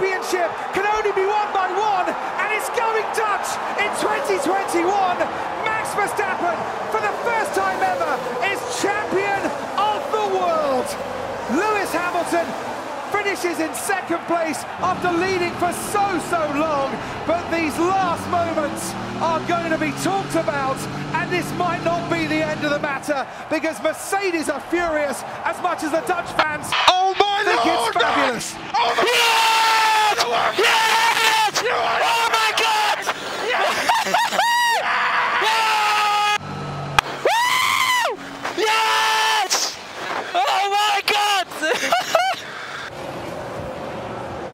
championship can only be won by one, and it's going Dutch in 2021. Max Verstappen, for the first time ever, is champion of the world. Lewis Hamilton finishes in second place after leading for so, so long. But these last moments are going to be talked about, and this might not be the end of the matter because Mercedes are furious as much as the Dutch fans